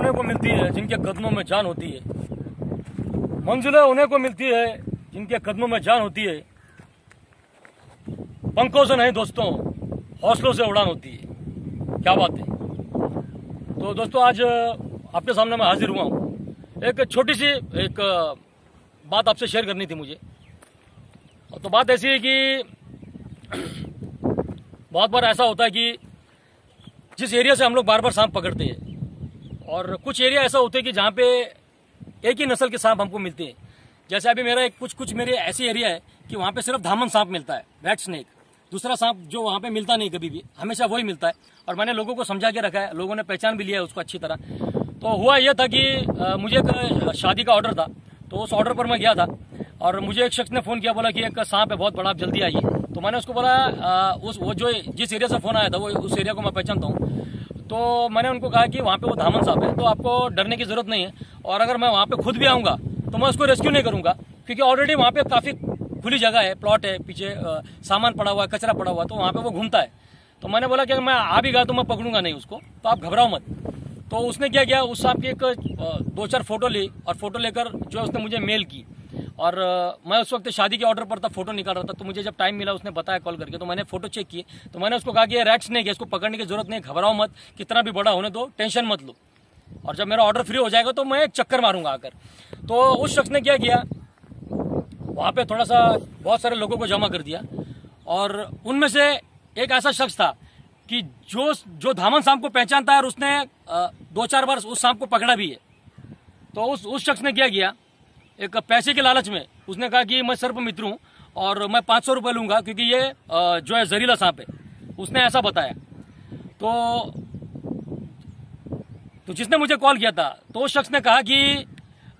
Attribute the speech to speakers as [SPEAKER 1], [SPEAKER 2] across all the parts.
[SPEAKER 1] है, जिनके कदमों में जान होती है। मंजिलें उन्हें को मिलती है, जिनके कदमों में जान होती है। पंखों से नहीं दोस्तों, हौसलों से उड़ान होती है। क्या बात है। तो दोस्तों, आज आपके सामने मैं हाजिर हुआ हूँ। एक छोटी सी, एक बात आपसे शेयर करनी थी मुझे। तो बात ऐसी है कि, बहुत बार ऐसा होता है कि जिस एरिया से हम लोग बार बार सांप पकड़ते हैं और कुछ एरिया ऐसा होते हैं कि जहाँ पे एक ही नस्ल के सांप हमको मिलते हैं। जैसे अभी मेरा एक कुछ कुछ मेरे ऐसी एरिया है कि वहाँ पे सिर्फ़ धामन सांप मिलता है रेड स्नेक। दूसरा सांप जो वहाँ पे मिलता नहीं कभी भी, हमेशा वही मिलता है। और मैंने लोगों को समझा के रखा है, लोगों ने पहचान भी लिया है उसको अच्छी तरह। तो हुआ यह था कि मुझे एक शादी का ऑर्डर था। तो उस ऑर्डर पर मैं गया था और मुझे एक शख्स ने फ़ोन किया, बोला कि एक सांप है, बहुत बड़ा, आप जल्दी आइए। तो मैंने उसको बोला उस वो जो जिस एरिया से फ़ोन आया था, वो उस एरिया को मैं पहचानता हूँ। तो मैंने उनको कहा कि वहाँ पे वो धामन साहब है तो आपको डरने की ज़रूरत नहीं है। और अगर मैं वहाँ पे खुद भी आऊँगा तो मैं उसको रेस्क्यू नहीं करूँगा, क्योंकि ऑलरेडी वहाँ पे काफ़ी खुली जगह है प्लॉट है, पीछे सामान पड़ा हुआ है, कचरा पड़ा हुआ है तो वहाँ पे वो घूमता है। तो मैंने बोला कि अगर मैं आ भी गया तो मैं पकड़ूँगा नहीं उसको तो आप घबराओ मत। तो उसने क्या किया, उस सांप की एक दो चार फ़ोटो ली, और फ़ोटो लेकर जो उसने मुझे मेल की। और मैं उस वक्त शादी के ऑर्डर पर था फ़ोटो निकाल रहा था तो मुझे जब टाइम मिला उसने बताया कॉल करके तो मैंने फ़ोटो चेक किए तो मैंने उसको कहा कि रैक्स नहीं किया इसको पकड़ने की ज़रूरत नहीं घबराओ मत, कितना भी बड़ा होने दो टेंशन मत लो। और जब मेरा ऑर्डर फ्री हो जाएगा तो मैं एक चक्कर मारूँगा आकर। तो उस शख्स ने क्या किया, वहाँ पे थोड़ा सा बहुत सारे लोगों को जमा कर दिया, और उनमें से एक ऐसा शख्स था कि जो जो धामन सांप को पहचानता है और उसने दो चार बार उस सांप को पकड़ा भी है। तो उस उस शख्स ने क्या किया एक पैसे के लालच में। उसने कहा कि मैं सर्प मित्र हूँ और मैं पाँच सौ रुपये लूँगा क्योंकि ये जो है जहरीला सांप है। उसने ऐसा बताया। तो तो जिसने मुझे कॉल किया था तो उस शख्स ने कहा कि,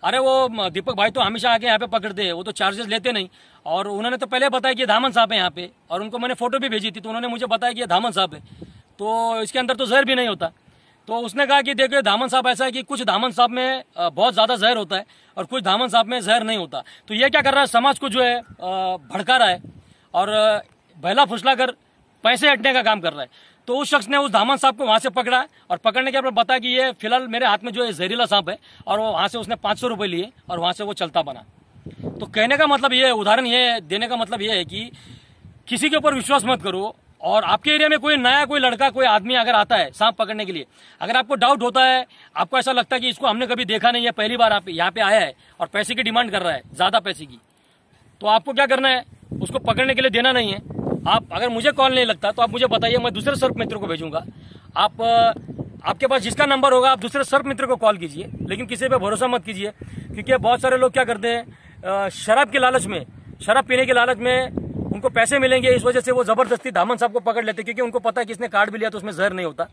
[SPEAKER 1] अरे वो दीपक भाई तो हमेशा आके यहाँ पे पकड़ते हैं, वो तो चार्जेस लेते नहीं। और उन्होंने तो पहले बताया कि धामन साहब है यहाँ पे, और उनको मैंने फ़ोटो भी भेजी थी तो उन्होंने मुझे बताया कि ये धामन साहब है। तो इसके अंदर तो जहर भी नहीं होता। तो उसने कहा कि देखो धामन साहब ऐसा है कि कुछ धामन साहब में बहुत ज़्यादा जहर होता है और कुछ धामन साहब में जहर नहीं होता। तो ये क्या कर रहा है? समाज को जो है भड़का रहा है और बहला फुसला कर पैसे हटने का काम कर रहा है। तो उस शख्स ने उस धामन साहब को वहाँ से पकड़ा और पकड़ने के बाद बताया कि ये फ़िलहाल मेरे हाथ में जो है जहरीला सांप है और वो वहाँ से उसने पाँच सौ रुपए लिए और वहाँ से वो चलता बना। तो कहने का मतलब ये उदाहरण ये देने का मतलब ये है कि किसी के ऊपर विश्वास मत करो और आपके एरिया में कोई नया कोई लड़का, कोई आदमी अगर आता है सांप पकड़ने के लिए, अगर आपको डाउट होता है, आपको ऐसा लगता है कि इसको हमने कभी देखा नहीं है, पहली बार आप यहाँ पे आया है और पैसे की डिमांड कर रहा है, ज़्यादा पैसे की तो आपको क्या करना है? उसको पकड़ने के लिए देना नहीं है। आप अगर मुझे कॉल नहीं लगता तो आप मुझे बताइए, मैं दूसरे सर्प मित्र को भेजूँगा। आप आपके पास जिसका नंबर होगा, आप दूसरे सर्प मित्र को कॉल कीजिए, लेकिन किसी पे भरोसा मत कीजिए, क्योंकि बहुत सारे लोग क्या करते हैं शराब के लालच में, शराब पीने के लालच में उनको पैसे मिलेंगे, इस वजह से वो ज़बरदस्ती दामन साहब को पकड़ लेते, क्योंकि उनको पता है कि इसने कार्ड भी लिया तो उसमें जहर नहीं होता।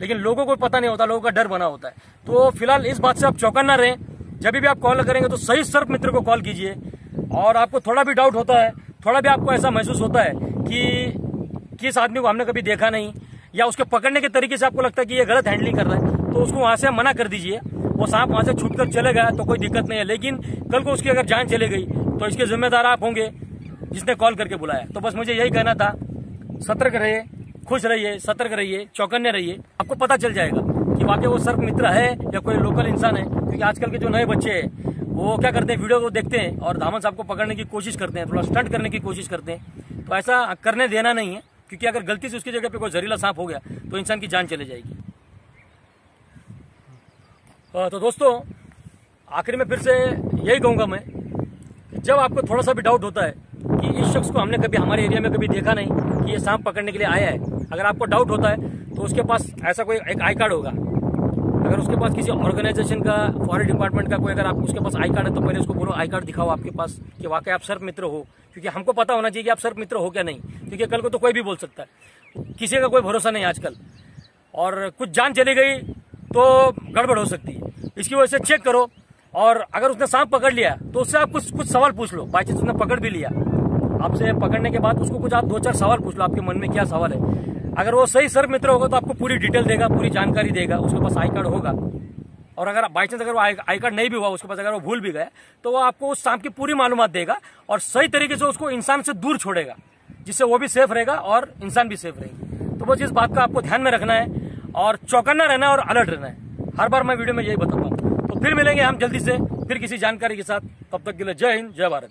[SPEAKER 1] लेकिन लोगों को पता नहीं होता, लोगों का डर बना होता है। तो फ़िलहाल इस बात से आप चौकन्ना रहें। जब भी आप कॉल करेंगे तो सही सर्प मित्र को कॉल कीजिए। और आपको थोड़ा भी डाउट होता है, थोड़ा भी आपको ऐसा महसूस होता है कि किस आदमी को हमने कभी देखा नहीं, या उसके पकड़ने के तरीके से आपको लगता है कि ये गलत हैंडलिंग कर रहा है तो उसको वहाँ से मना कर दीजिए। वो सांप वहाँ से छूट कर चले गया तो कोई दिक्कत नहीं है। लेकिन कल को उसकी अगर जान चले गई तो इसके जिम्मेदार आप होंगे। जिसने कॉल करके बुलाया। तो बस मुझे यही कहना था, सतर्क रहिए, खुश रहिए, सतर्क रहिए, चौकन्ने रहिए। आपको पता चल जाएगा कि वाकई वो सर्प मित्र है या कोई लोकल इंसान है, क्योंकि आजकल के जो नए बच्चे हैं, वो क्या करते हैं, वीडियो को देखते हैं और धामन साहब को पकड़ने की कोशिश करते हैं, थोड़ा स्टंट करने की कोशिश करते हैं। तो ऐसा करने देना नहीं है, क्योंकि अगर गलती से उसकी जगह पे कोई जहरीला सांप हो गया तो इंसान की जान चले जाएगी। तो दोस्तों, आखिर में फिर से यही कहूँगा मैं जब आपको थोड़ा सा भी डाउट होता है कि इस शख्स को हमने कभी हमारे एरिया में कभी देखा नहीं कि ये सांप पकड़ने के लिए आया है। अगर आपको डाउट होता है तो उसके पास ऐसा कोई एक आई कार्ड होगा। अगर उसके पास किसी ऑर्गेनाइजेशन का फॉरेस्ट डिपार्टमेंट का कोई अगर आप उसके पास आई कार्ड है तो पहले उसको बोलो आई कार्ड दिखाओ आपके पास कि वाकई आप सर्प मित्र हो। क्योंकि हमको पता होना चाहिए कि आप सर्प मित्र हो क्या नहीं। क्योंकि कल को तो कोई भी बोल सकता है। किसी का कोई भरोसा नहीं आजकल। और कुछ जान चली गई तो गड़बड़ हो सकती है। इसकी वजह से चेक करो। और अगर उसने सांप पकड़ लिया तो उससे आप कुछ कुछ सवाल पूछ लो। बाई चांस उसने पकड़ भी लिया। आपसे पकड़ने के बाद उसको कुछ आप दो चार सवाल पूछ लो, आपके मन में क्या सवाल है। अगर वो सही सर मित्र होगा तो आपको पूरी डिटेल देगा, पूरी जानकारी देगा, उसके पास आई कार्ड होगा। और अगर बाई चांस अगर वो आई कार्ड नहीं भी हुआ, उसके पास अगर वो भूल भी गया तो वो आपको उस सांप की पूरी मालूम देगा और सही तरीके से उसको इंसान से दूर छोड़ेगा, जिससे वो भी सेफ़ रहेगा और इंसान भी सेफ़ रहेगा। तो बस इस बात का आपको ध्यान में रखना है और चौकन्ना रहना और अलर्ट रहना है। हर बार मैं वीडियो में यही बताता हूँ। तो फिर मिलेंगे हम जल्दी से, फिर किसी जानकारी के साथ। तब तक के लिए जय हिंद, जय भारत।